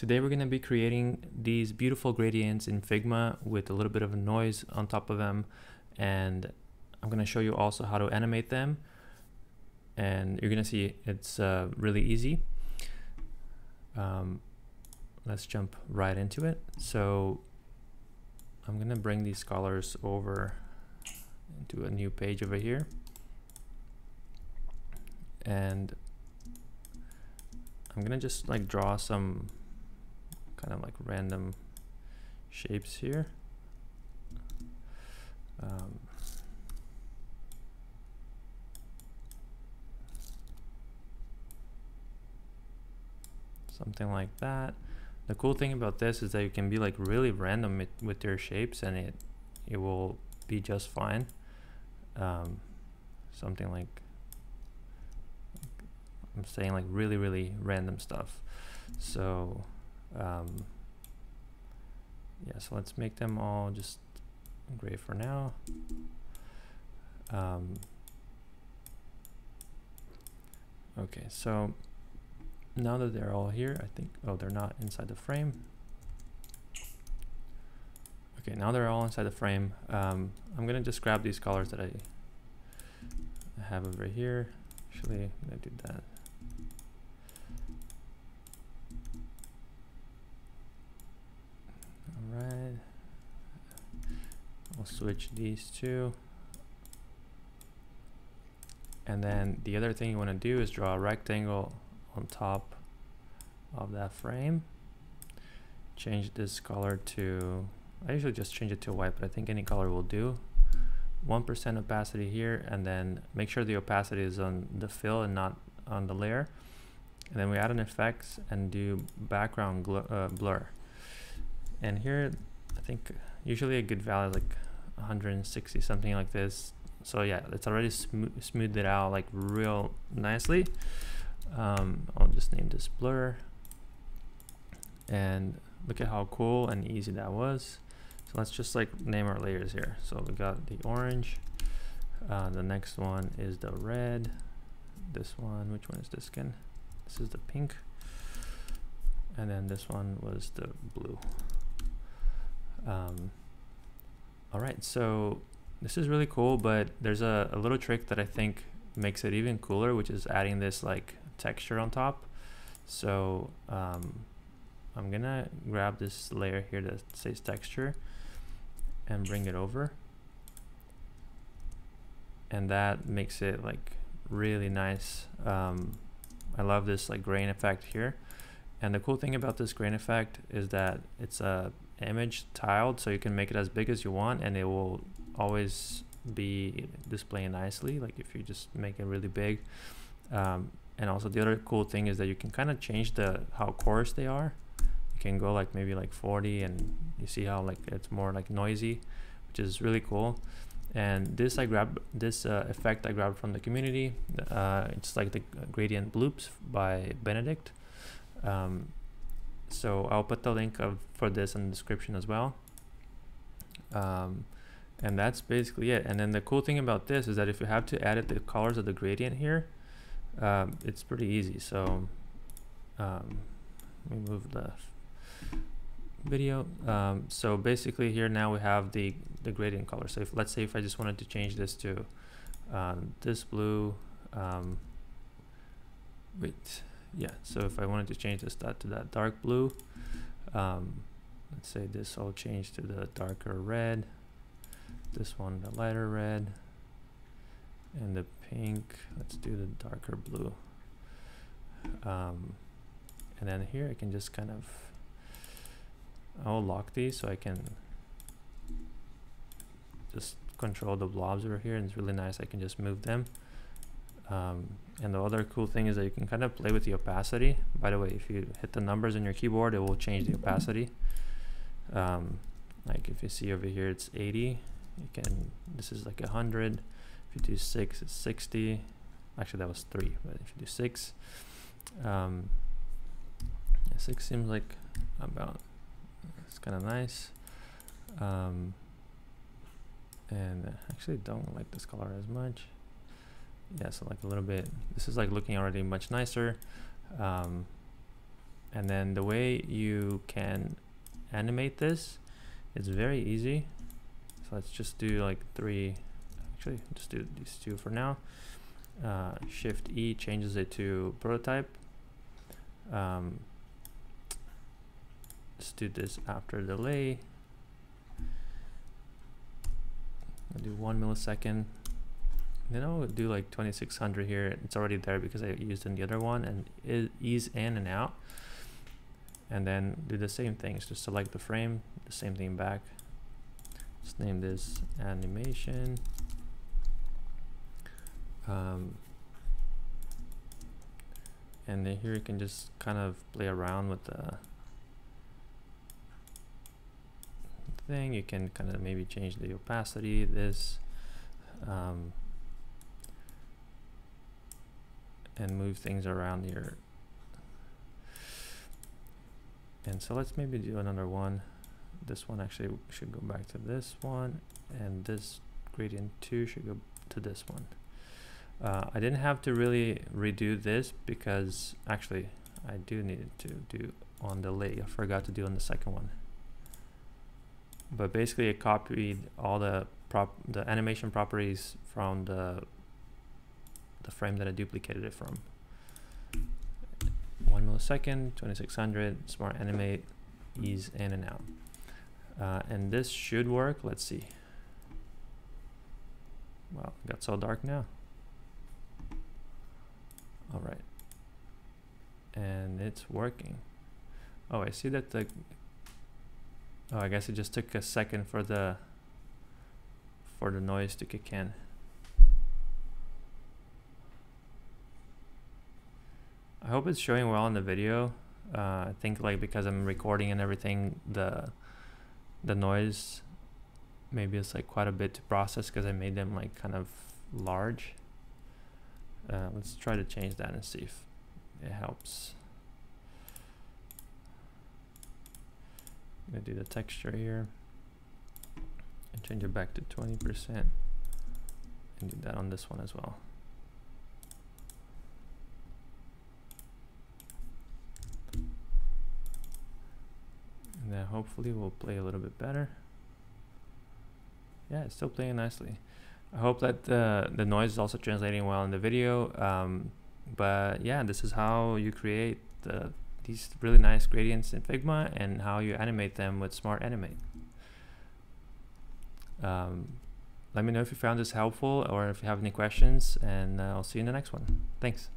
Today we're going to be creating these beautiful gradients in Figma with a little bit of noise on top of them and I'm going to show you also how to animate them and you're going to see it's uh, really easy. Um, let's jump right into it. So I'm going to bring these colors over into a new page over here and I'm gonna just like draw some kind of like random shapes here. Um, something like that. The cool thing about this is that you can be like really random with your shapes and it it will be just fine. Um, something like I'm saying like really really random stuff. So um, yeah, so let's make them all just gray for now. Um, okay, so now that they're all here, I think, oh, they're not inside the frame. Okay, now they're all inside the frame. Um, I'm gonna just grab these colors that I have over here. Actually, gonna do that. right. I'll switch these two. And then the other thing you want to do is draw a rectangle on top of that frame. Change this color to, I usually just change it to white, but I think any color will do. 1% opacity here, and then make sure the opacity is on the fill and not on the layer. And then we add an effects and do background uh, blur and here I think usually a good value like 160 something like this. So yeah it's already smo smoothed it out like real nicely. Um, I'll just name this blur. And look at how cool and easy that was. So let's just like name our layers here. So we got the orange uh, the next one is the red this one which one is this again? This is the pink and then this one was the blue. Um, all right, so this is really cool, but there's a, a little trick that I think makes it even cooler, which is adding this like texture on top. So um, I'm gonna grab this layer here that says texture and bring it over. And that makes it like really nice. Um, I love this like grain effect here. And the cool thing about this grain effect is that it's a image tiled so you can make it as big as you want and it will always be displaying nicely like if you just make it really big. Um, and also the other cool thing is that you can kind of change the how coarse they are. You can go like maybe like 40 and you see how like it's more like noisy which is really cool. And this I grabbed this uh, effect I grabbed from the community uh, it's like the gradient bloops by Benedict. Um, so I'll put the link of for this in the description as well. Um, and that's basically it. And then the cool thing about this is that if you have to edit the colors of the gradient here um, it's pretty easy. So um, let me move the video. Um, so basically here now we have the the gradient color. So if let's say if I just wanted to change this to um, this blue um, wait yeah so if I wanted to change this that to that dark blue um, let's say this all change to the darker red this one the lighter red and the pink let's do the darker blue. Um, and then here I can just kind of I'll lock these so I can just control the blobs over here and it's really nice I can just move them um, and the other cool thing is that you can kind of play with the opacity. By the way, if you hit the numbers on your keyboard, it will change the opacity. Um, like if you see over here, it's 80. You can, this is like 100. If you do six, it's 60. Actually, that was three, but if you do six, um, yeah, six seems like about, it's kind of nice. Um, and actually don't like this color as much yeah so like a little bit this is like looking already much nicer um, and then the way you can animate this is very easy. So let's just do like three actually just do these two for now. Uh, shift E changes it to prototype. Um, let's do this after delay. I'll do one millisecond then I'll do like 2600 here. It's already there because I used in the other one and ease in and out. And then do the same things just select the frame the same thing back. Let's name this animation. Um, and then here you can just kind of play around with the thing. You can kind of maybe change the opacity this um, and move things around here. And so let's maybe do another one. This one actually should go back to this one and this gradient 2 should go to this one. Uh, I didn't have to really redo this because actually I do need to do on delay I forgot to do on the second one. But basically it copied all the prop the animation properties from the the frame that I duplicated it from. One millisecond 2600 smart animate ease in and out. Uh, and this should work let's see. Well it got so dark now. All right. And it's working. Oh I see that the oh I guess it just took a second for the for the noise to kick in I hope it's showing well in the video uh, I think like because I'm recording and everything the the noise maybe it's like quite a bit to process because I made them like kind of large uh, let's try to change that and see if it helps. I'm gonna do the texture here and change it back to 20% and do that on this one as well. And then hopefully we'll play a little bit better. Yeah, it's still playing nicely. I hope that the, the noise is also translating well in the video. Um, but yeah, this is how you create the, these really nice gradients in Figma and how you animate them with Smart Animate. Um, let me know if you found this helpful or if you have any questions and uh, I'll see you in the next one. Thanks.